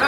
Ah!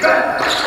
Gracias.